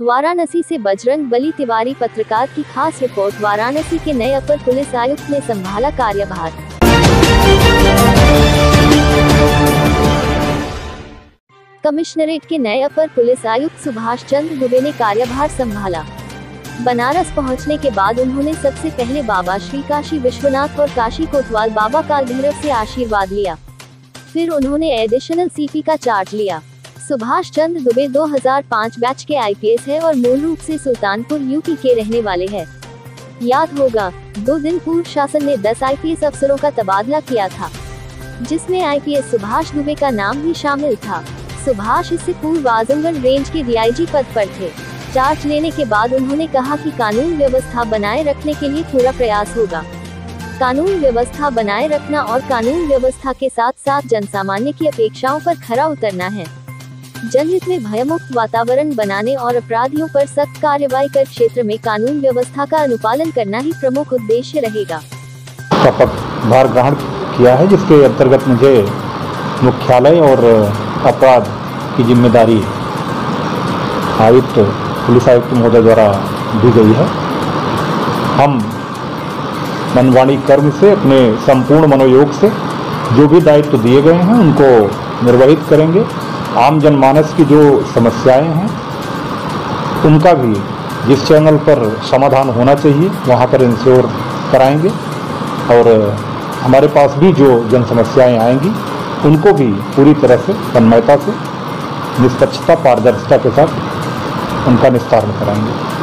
वाराणसी से बजरंग बली तिवारी पत्रकार की खास रिपोर्ट वाराणसी के नए अपर पुलिस आयुक्त ने संभाला कार्यभार। कमिश्नरेट के नए अपर पुलिस आयुक्त सुभाष चंद्र दुबे ने कार्यभार संभाला। बनारस पहुँचने के बाद उन्होंने सबसे पहले बाबा श्री काशी विश्वनाथ और काशी कोतवाल बाबा काल भैरव से आशीर्वाद लिया। फिर उन्होंने एडिशनल सीपी का चार्ज लिया। सुभाष चंद्र दुबे 2005 बैच के आईपीएस है और मूल रूप से सुल्तानपुर यूपी के रहने वाले हैं। याद होगा, दो दिन पूर्व शासन ने 10 आईपीएस अफसरों का तबादला किया था, जिसमें आईपीएस सुभाष दुबे का नाम भी शामिल था। सुभाष इससे पूर्व आजमगढ़ रेंज के डीआईजी पद पर थे। चार्ज लेने के बाद उन्होंने कहा कि कानून व्यवस्था बनाए रखने के लिए पूरा प्रयास होगा। कानून व्यवस्था बनाए रखना और कानून व्यवस्था के साथ साथ जनसामान्य की अपेक्षाओं पर खरा उतरना है। जनहित में भयमुक्त वातावरण बनाने और अपराधियों पर सख्त कार्रवाई कर क्षेत्र में कानून व्यवस्था का अनुपालन करना ही प्रमुख उद्देश्य रहेगा। शपथ भार ग्रहण किया है, जिसके अंतर्गत मुझे मुख्यालय और अपराध की ज़िम्मेदारी आयुक्त, पुलिस आयुक्त महोदय द्वारा दी गई है। हम मनवाणी कर्म से, अपने संपूर्ण मनोयोग से, जो भी दायित्व दिए गए हैं, उनको निर्वहित करेंगे। आम जनमानस की जो समस्याएँ हैं, उनका भी जिस चैनल पर समाधान होना चाहिए, वहाँ पर इंश्योर कराएँगे। और, हमारे पास भी जो जन समस्याएँ आएँगी, उनको भी पूरी तरह से तन्मयता से, निष्पक्षता, पारदर्शिता के साथ उनका निस्तारण कराएँगे।